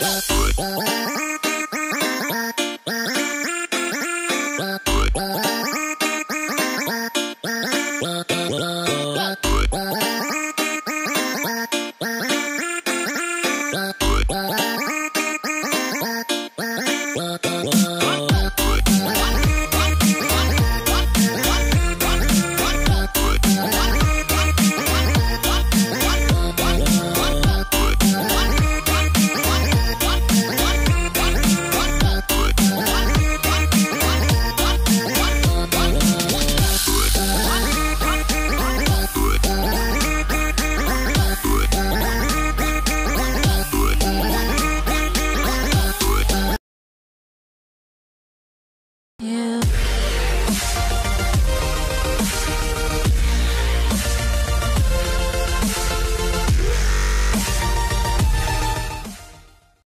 Oh,